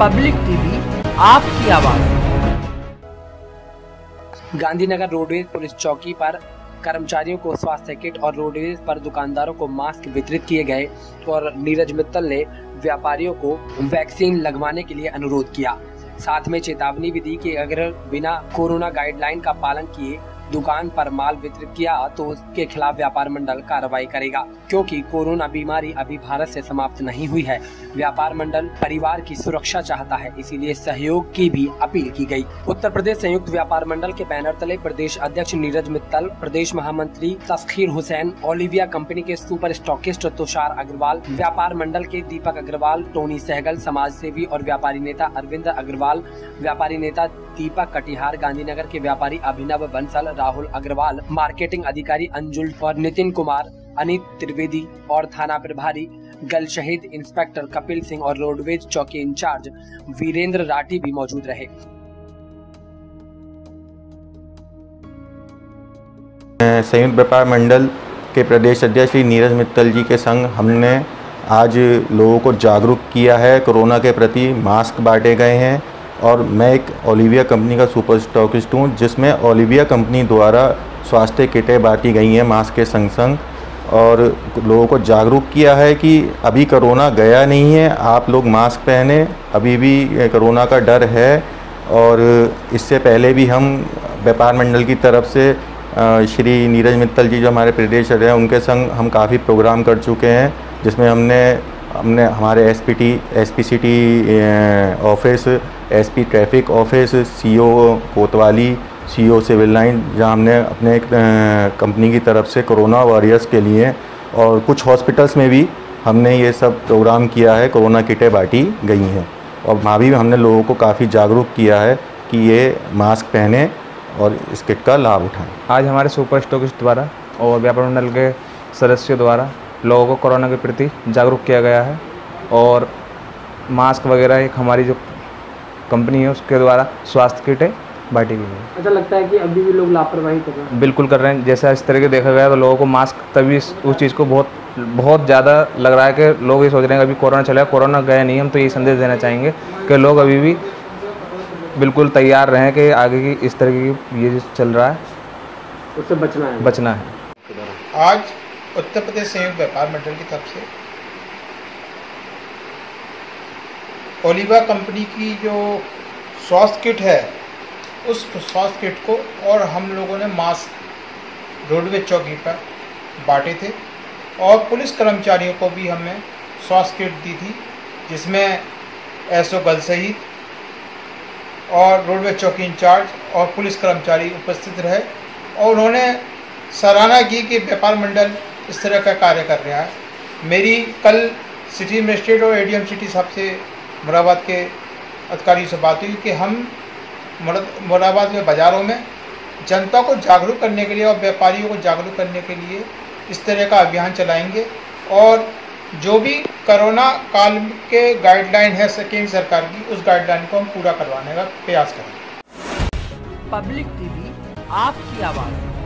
Public TV, आपकी आवाज़। Gandhinagar roadways police चौकी पर कर्मचारियों को स्वास्थ्य किट और रोडवेज़ पर दुकानदारों को मास्क वितरित किए गए और नीरज मित्तल ने व्यापारियों को वैक्सीन लगवाने के लिए अनुरोध किया। साथ में चेतावनी भी दी कि अगर बिना कोरोना गाइडलाइन का पालन किए दुकान पर माल वितरित किया तो उसके खिलाफ व्यापार मंडल कार्रवाई करेगा क्योंकि कोरोना बीमारी अभी भारत से समाप्त नहीं हुई है व्यापार मंडल परिवार की सुरक्षा चाहता है, इसीलिए सहयोग की भी अपील की गई। उत्तर प्रदेश संयुक्त व्यापार मंडल के बैनर तले प्रदेश अध्यक्ष नीरज मित्तल, प्रदेश महामंत्री तस्खीर हुसैन, ओलिविया कंपनी के सुपर स्टॉकिस्ट तुषार अग्रवाल, व्यापार मंडल के दीपक अग्रवाल, टोनी सहगल समाज सेवी और व्यापारी नेता अरविंद अग्रवाल, व्यापारी नेता दीपक कटिहार, गांधीनगर के व्यापारी अभिनव बंसल राहुल अग्रवाल, मार्केटिंग अधिकारी अंजुल और नितिन कुमार, अनित त्रिवेदी और थाना प्रभारी, गल शहीद इंस्पेक्टर कपिल सिंह और रोडवेज़ चौकी इंचार्ज वीरेंद्र राठी भी मौजूद रहे। संयुक्त व्यापार मंडल के प्रदेश अध्यक्ष श्री नीरज मित्तल जी के संग हमने आज लोगों को जागरूक किया है। कोरोना के प्रति मास्क बांटे गए हैं। और मैं एक ओलिविया कंपनी का सुपर स्टॉकिस्ट हूँ, जिसमें ओलिविया कंपनी द्वारा स्वास्थ्य किटें बांटी गई हैं मास्क के संग संग। और लोगों को जागरूक किया है कि अभी कोरोना गया नहीं है, आप लोग मास्क पहने, अभी भी कोरोना का डर है। और इससे पहले भी हम व्यापार मंडल की तरफ़ से श्री नीरज मित्तल जी जो हमारे प्रदेश हैं, उनके संग हम काफ़ी प्रोग्राम कर चुके हैं, जिसमें हमने हमने हमारे S P T S P C T office S P traffic office C O कोतवाली सी ओ सिविल लाइन जहाँ हमने अपने कंपनी की तरफ़ से कोरोना वॉरियर्स के लिए और कुछ हॉस्पिटल्स में भी हमने ये सब प्रोग्राम किया है कोरोना किटें बांटी गई हैं। और वहाँ भी हमने लोगों को काफ़ी जागरूक किया है कि ये मास्क पहने और इस किट का लाभ उठाएँ। आज हमारे सुपर स्टॉकिस्ट द्वारा और व्यापार मंडल के सदस्यों द्वारा लोगों को कोरोना के प्रति जागरूक किया गया है और मास्क वगैरह एक हमारी जो कंपनी है उसके द्वारा स्वास्थ्य किटें बांटी गई है। ऐसा लगता है कि अभी भी लोग लापरवाही कर रहे हैं। बिल्कुल कर रहे हैं। जैसा इस तरह के देखा गया तो लोगों को मास्क तभी उस चीज़ को बहुत बहुत ज़्यादा लग रहा है कि लोग ये सोच रहे हैं अभी कोरोना चला कोरोना गया नहीं हम तो ये संदेश देना चाहेंगे कि लोग अभी भी बिल्कुल तैयार रहें कि आगे की इस तरह की ये चल रहा है उससे बचना है। बचना है। आज उत्तर प्रदेश संयुक्त व्यापार मंडल की तरफ़ से ओलिवा कंपनी की जो स्वास्थ्य किट है, उस स्वास्थ्य किट को और हम लोगों ने मास्क रोडवेज़ चौकी पर बांटे थे और पुलिस कर्मचारियों को भी हमने स्वास्थ्य किट दी थी, जिसमें एसओ गल सहित और रोडवेज़ चौकी इंचार्ज और पुलिस कर्मचारी उपस्थित रहे और उन्होंने सराहना की कि व्यापार मंडल इस तरह का कार्य कर रहा है। मेरी कल सिटी मजिस्ट्रेट और एडीएम सिटी साहब से मुराबाद के अधिकारियों से बात हुई कि हम मुराबाद में बाज़ारों में जनता को जागरूक करने के लिए और व्यापारियों को जागरूक करने के लिए इस तरह का अभियान चलाएँगे और जो भी कोरोना काल के गाइडलाइन है केंद्र सरकार की, उस गाइडलाइन को हम पूरा करवाने का प्रयास करेंगे। पब्लिक टीवी आपकी आवाज़।